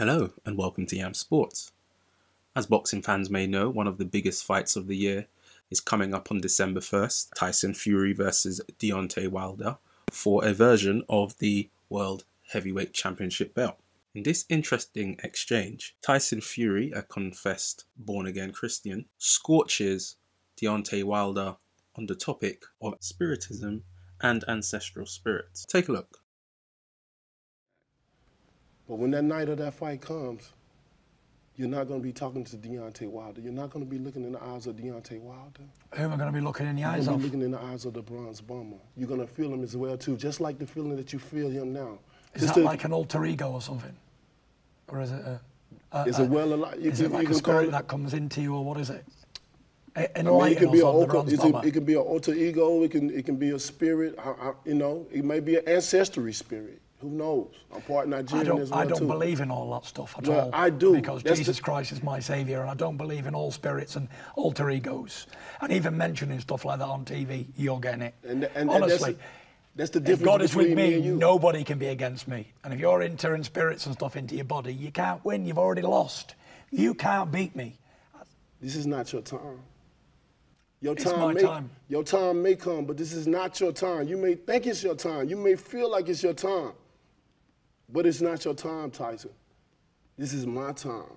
Hello and welcome to Yam Sports. As boxing fans may know, one of the biggest fights of the year is coming up on December 1st Tyson Fury versus Deontay Wilder for a version of the World Heavyweight Championship belt. In this interesting exchange, Tyson Fury, a confessed born again Christian, scorches Deontay Wilder on the topic of spiritism and ancestral spirits. Take a look. But when that night of that fight comes, you're not going to be talking to Deontay Wilder. You're not going to be looking in the eyes of Deontay Wilder. Who am I going to be looking in the eyes You're of? going to be looking in the eyes of the bronze bomber. You're going to feel him as well too, just like the feeling that you feel him now. Is Just that like an alter ego or something? Or is it a, a, Is a- it well alive? Is can- it like a spirit that comes into you, or what is it? I mean, it can be an alter, it can be an alter ego. It can it can be a spirit. I, I, you know, it may be an ancestry spirit. Who knows? I'm part I Nigerian don't, as well I don't too. believe in all that stuff at Well, all. I do. Because That's Jesus the- Christ is my saviour, and I don't believe in all spirits and alter egos. And even mentioning stuff like that on TV, you're getting it. And, and, and Honestly, that's, that's the if God is with me, and you. nobody can be against me. And if you're entering spirits and stuff into your body, you can't win. You've already lost. You can't beat me. This is not your time. Your time, my may, time. Your time may come, but this is not your time. You may think it's your time. You may feel like it's your time, but it's not your time, Tyson. This is my time. And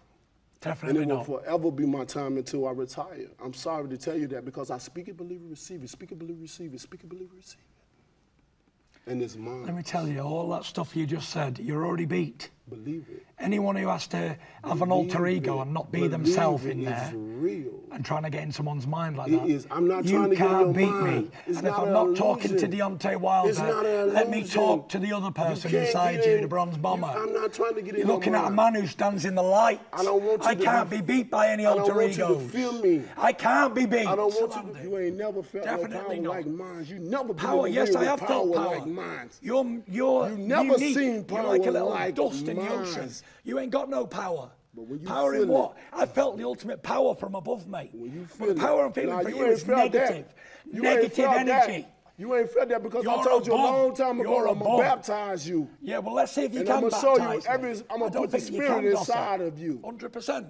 Definitely it will not. forever be my time until I retire. I'm sorry to tell you that because I speak it, believe it, receive it. Speak it, believe it, receive it. Speak it, believe it, receive it. And it's mine. Let me tell you, all that stuff you just said, you're already beat. Believe it. Anyone who has to have an alter ego it. and not be Believe themselves in there real. and trying to get in someone's mind like It that. is. I'm not you trying to get in your beat mind. me. It's and if I'm not talking to. Deontay Wilder, It's not an let me talk to the other person inside you, the bronze you- bomber. I'm not trying to get in You're your looking at a man who stands in the light. I don't want you I can't be- be beat by any alter want you to egos. feel me. I can't be beat. I don't want you to. You ain't never felt Definitely no power not. like mine. You never Power, yes, I have power felt power. like mine. You're, you're You never seen You're power like a little dust in the mine. ocean. You ain't got no power. But when you power in what? it- I felt the ultimate power from above, mate. When you But feel the power I'm feeling Nah, for you you, is negative. You negative energy. That. You ain't felt that because I You're told a you a long time ago You're I'm gonna baptize you. Yeah, well, let's see if you And can I'ma show you every- me. I'ma put the spirit inside of you. 100%.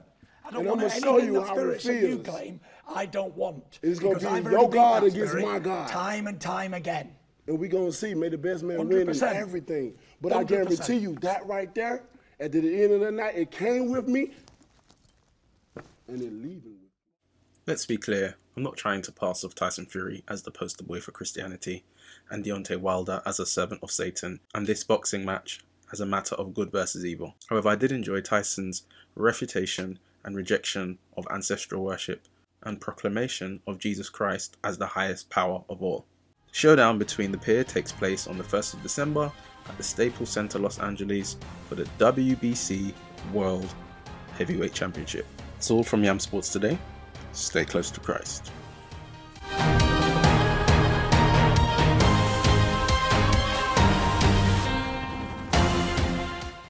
I don't And want I'ma show you how it that you claim I don't want. It's gonna Because be your God against my God. Time and time again. And we gonna see, may the best man win in everything. But I 100%. guarantee you that right there, at the end of the night, it came with me, and it leaving with me. Let's be clear, I'm not trying to pass off Tyson Fury as the poster boy for Christianity and Deontay Wilder as a servant of Satan, and this boxing match as a matter of good versus evil. However, I did enjoy Tyson's refutation and rejection of ancestral worship and proclamation of Jesus Christ as the highest power of all. Showdown between the pair takes place on the 1st of December at the Staples Center, Los Angeles for the WBC World Heavyweight Championship. That's all from Yam Sports today. Stay close to Christ.